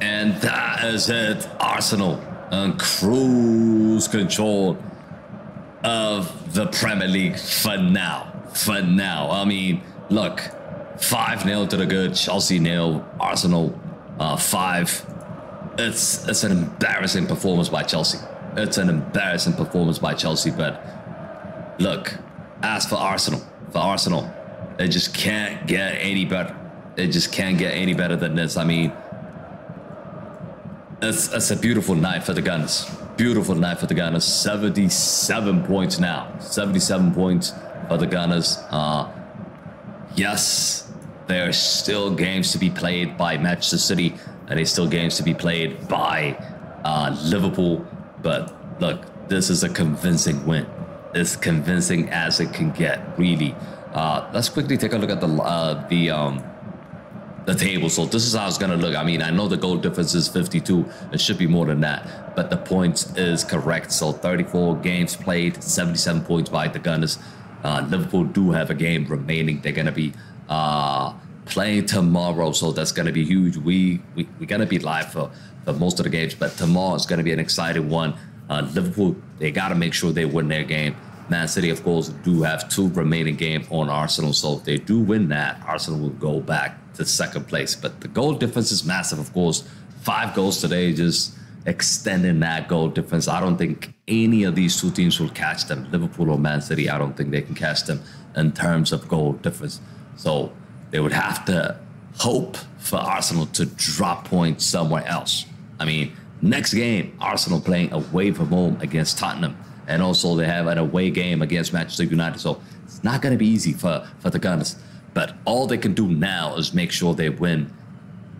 And that is it. Arsenal on cruise control of the Premier League for now. For now. I mean, look, 5 0 to the good, Chelsea nil, Arsenal uh, 5. It's, it's an embarrassing performance by Chelsea. It's an embarrassing performance by Chelsea, but look, as for Arsenal, for Arsenal, it just can't get any better. It just can't get any better than this. I mean, it's, it's a beautiful night for the Gunners. Beautiful night for the Gunners. 77 points now. 77 points for the Gunners. Uh, yes, there are still games to be played by Manchester City, and there's still games to be played by uh, Liverpool. But look, this is a convincing win. As convincing as it can get, really. Uh, let's quickly take a look at the uh, the um, the table. So this is how it's gonna look. I mean, I know the goal difference is 52. It should be more than that, but the points is correct. So 34 games played, 77 points by the Gunners. Uh, Liverpool do have a game remaining. They're gonna be uh, playing tomorrow, so that's gonna be huge. We we we gonna be live for for most of the games, but tomorrow is gonna be an exciting one. Uh, Liverpool they gotta make sure they win their game. Man City, of course, do have two remaining games on Arsenal. So if they do win that, Arsenal will go back to second place. But the goal difference is massive, of course. Five goals today, just extending that goal difference. I don't think any of these two teams will catch them. Liverpool or Man City, I don't think they can catch them in terms of goal difference. So they would have to hope for Arsenal to drop points somewhere else. I mean, next game, Arsenal playing away from home against Tottenham and also they have an away game against Manchester United. So it's not going to be easy for, for the Gunners. But all they can do now is make sure they win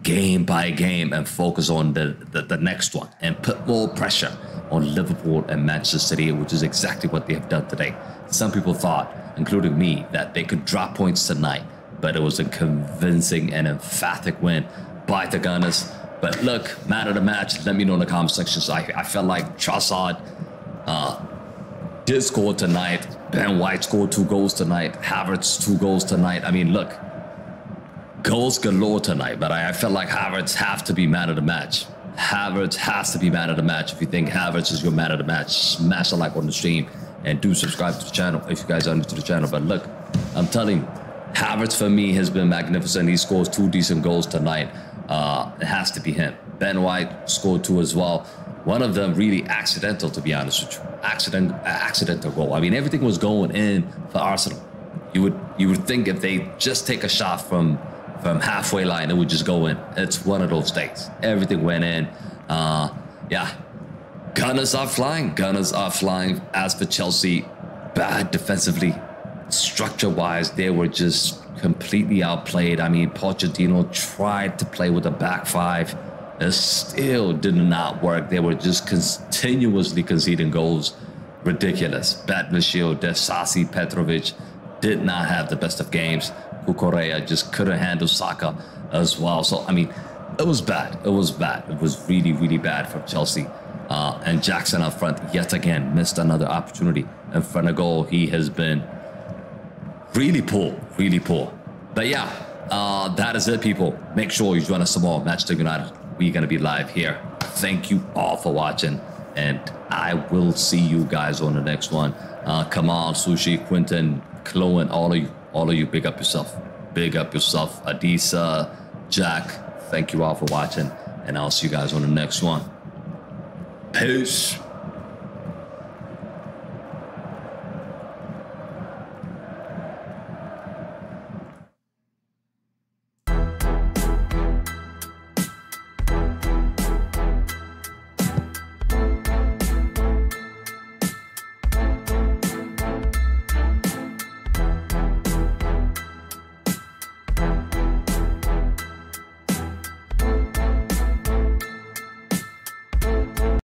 game by game and focus on the, the, the next one and put more pressure on Liverpool and Manchester City, which is exactly what they have done today. Some people thought, including me, that they could drop points tonight, but it was a convincing and emphatic win by the Gunners. But look, man of the match, let me know in the comment section. So I, I felt like Trossard uh, did score tonight. Ben White scored two goals tonight. Havertz two goals tonight. I mean, look, goals galore tonight, but I, I felt like Havertz have to be man of the match. Havertz has to be man of the match. If you think Havertz is your man of the match, smash a like on the stream and do subscribe to the channel if you guys are new to the channel. But look, I'm telling you, Havertz for me has been magnificent. He scores two decent goals tonight. Uh, it has to be him. Ben White scored two as well. One of them really accidental, to be honest with you accident accidental goal. I mean, everything was going in for Arsenal. You would you would think if they just take a shot from from halfway line, it would just go in. It's one of those days. Everything went in. Uh, yeah, Gunners are flying. Gunners are flying. As for Chelsea, bad defensively, structure wise, they were just completely outplayed. I mean, Pochettino tried to play with a back five it still did not work. They were just continuously conceding goals. Ridiculous. Badiashile, Disasi, Petrovic did not have the best of games. Cucurella just couldn't handle Saka as well. So, I mean, it was bad. It was bad. It was really, really bad for Chelsea. Uh, and Jackson up front, yet again, missed another opportunity in front of goal. He has been really poor, really poor. But yeah, uh, that is it, people. Make sure you join us tomorrow, Manchester United we're going to be live here. Thank you all for watching, and I will see you guys on the next one. Uh, Kamal, Sushi, Quinton, Chloe, all of you, all of you, big up yourself. Big up yourself. Adisa, Jack, thank you all for watching, and I'll see you guys on the next one. Peace.